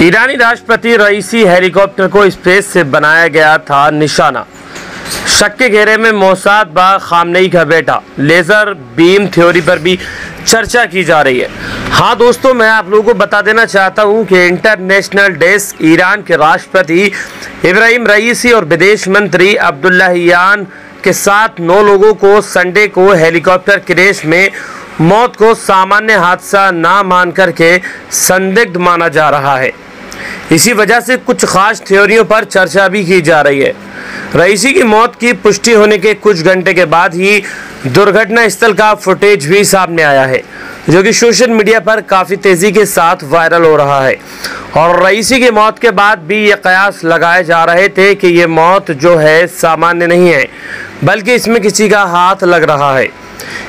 ईरानी राष्ट्रपति रईसी हेलीकॉप्टर को स्पेस से बनाया गया था निशाना। शक के घेरे में मोसाद बा खामनई का बेटा। लेज़र बीम थ्योरी पर भी चर्चा की जा रही है। हाँ दोस्तों, मैं आप लोगों को बता देना चाहता हूँ कि इंटरनेशनल डेस्क ईरान के राष्ट्रपति इब्राहिम रईसी और विदेश मंत्री अब्दुल्लाहियान के साथ नौ लोगों को संडे को हेलीकॉप्टर क्रेश में मौत को सामान्य हादसा ना मान करके संदिग्ध माना जा रहा है। इसी वजह से कुछ खास थ्योरियों पर चर्चा भी की जा रही है। रईसी की मौत की पुष्टि होने के कुछ घंटे के बाद ही दुर्घटना स्थल का फुटेज भी सामने आया है, जो कि सोशल मीडिया पर काफ़ी तेज़ी के साथ वायरल हो रहा है। और रईसी की मौत के बाद भी ये कयास लगाए जा रहे थे कि ये मौत जो है सामान्य नहीं है, बल्कि इसमें किसी का हाथ लग रहा है।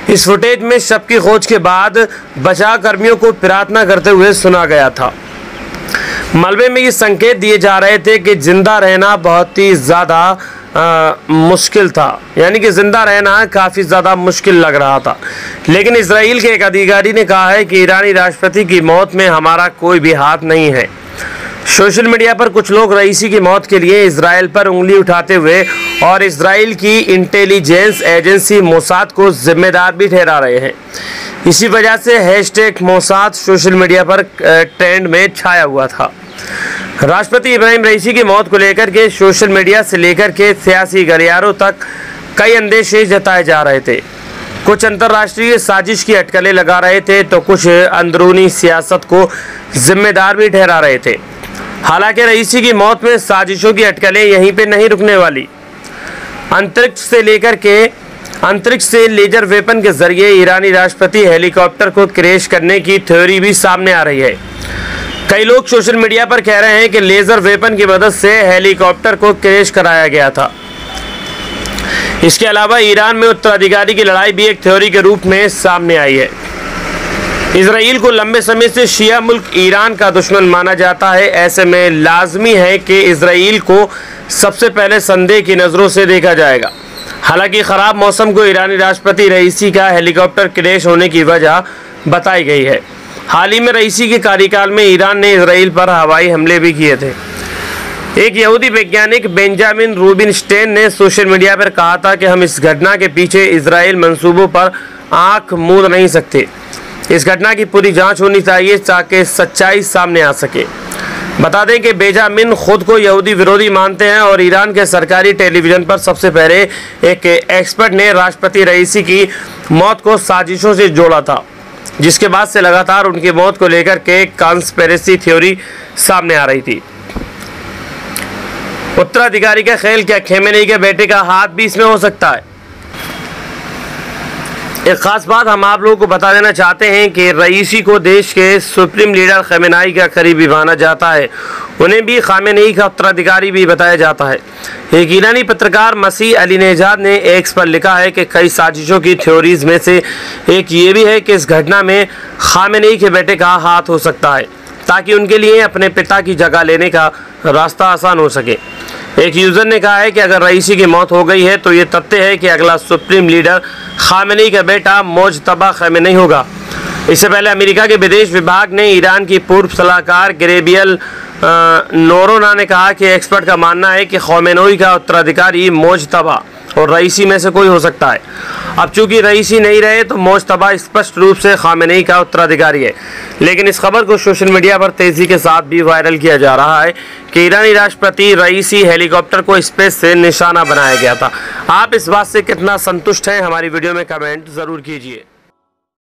इस फुटेज में शव की खोज के बाद बचाव कर्मियों को प्रार्थना करते हुए सुना गया था। मलबे में ये संकेत दिए जा रहे थे कि ज़िंदा रहना बहुत ही ज़्यादा मुश्किल था। यानी कि ज़िंदा रहना काफ़ी ज़्यादा मुश्किल लग रहा था। लेकिन इसराइल के एक अधिकारी ने कहा है कि ईरानी राष्ट्रपति की मौत में हमारा कोई भी हाथ नहीं है। सोशल मीडिया पर कुछ लोग रईसी की मौत के लिए इसराइल पर उंगली उठाते हुए और इसराइल की इंटेलिजेंस एजेंसी मोसाद को जिम्मेदार भी ठहरा रहे हैं। इसी वजह से हैशटैग मोसाद सोशल मीडिया पर ट्रेंड में छाया हुआ था। राष्ट्रपति इब्राहिम रईसी की मौत को लेकर के सोशल मीडिया से लेकर के सियासी गलियारों तक कई अंदेशे जताए जा रहे थे। कुछ अंतर्राष्ट्रीय साजिश की अटकलें लगा रहे थे तो कुछ अंदरूनी सियासत को जिम्मेदार भी ठहरा रहे थे। हालाँकि रईसी की मौत में साजिशों की अटकलें यहीं पे नहीं रुकने वाली। अंतरिक्ष से लेकर के अंतरिक्ष से लेजर वेपन के ज़रिए ईरानी राष्ट्रपति हेलीकॉप्टर को क्रेश करने की थ्योरी भी सामने आ रही है। कई लोग सोशल मीडिया पर कह रहे हैं कि लेजर वेपन की मदद से हेलीकॉप्टर को क्रेश कराया गया था। इसके अलावा ईरान में उत्तराधिकारी की लड़ाई भी एक थ्योरी के रूप में सामने आई है। इसराइल को लंबे समय से शिया मुल्क ईरान का दुश्मन माना जाता है। ऐसे में लाजमी है कि इसराइल को सबसे पहले संदेह की नज़रों से देखा जाएगा। हालाँकि ख़राब मौसम को ईरानी राष्ट्रपति रईसी का हेलीकॉप्टर क्रैश होने की वजह बताई गई है। हाल ही में रईसी के कार्यकाल में ईरान ने इसराइल पर हवाई हमले भी किए थे। एक यहूदी वैज्ञानिक बेंजामिन रूबिन स्टेन ने सोशल मीडिया पर कहा था कि हम इस घटना के पीछे इसराइल मंसूबों पर आँख मूंद नहीं सकते। इस घटना की पूरी जाँच होनी चाहिए ताकि सच्चाई सामने आ सके। बता दें कि बेजामिन खुद को यहूदी विरोधी मानते हैं और ईरान के सरकारी टेलीविज़न पर सबसे पहले एक एक्सपर्ट ने राष्ट्रपति रईसी की मौत को साजिशों से जोड़ा था, जिसके बाद से लगातार उनकी मौत को लेकर के कॉन्स्पेरेसी थ्योरी सामने आ रही थी। उत्तराधिकारी का खेल क्या खेमेनी के बेटे का हाथ भी इसमें हो सकता है। एक ख़ास बात हम आप लोगों को बता देना चाहते हैं कि रईसी को देश के सुप्रीम लीडर खमेनाई का करीबी माना जाता है। उन्हें भी खामेनई का उत्तराधिकारी भी बताया जाता है। एक ईरानी पत्रकार मसीह अली नेजाद ने एक्स पर लिखा है कि कई साजिशों की थ्योरीज में से एक ये भी है कि इस घटना में खामेनई के बेटे का हाथ हो सकता है, ताकि उनके लिए अपने पिता की जगह लेने का रास्ता आसान हो सके। एक यूज़र ने कहा है कि अगर रईसी की मौत हो गई है तो ये तथ्य है कि अगला सुप्रीम लीडर खामनी का बेटा मौज मोजतबा खामनी होगा। इससे पहले अमेरिका के विदेश विभाग ने ईरान की पूर्व सलाहकार ग्रेबियल नोरोना ने कहा कि एक्सपर्ट का मानना है कि खोमेनोई का उत्तराधिकारी मोजतबा और रईसी में से कोई हो सकता है। अब चूँकि रईसी नहीं रहे तो मोजतबा स्पष्ट रूप से खामनई का उत्तराधिकारी है। लेकिन इस खबर को सोशल मीडिया पर तेज़ी के साथ भी वायरल किया जा रहा है कि ईरानी राष्ट्रपति रईसी हेलीकॉप्टर को स्पेस से निशाना बनाया गया था। आप इस बात से कितना संतुष्ट हैं, हमारी वीडियो में कमेंट ज़रूर कीजिए।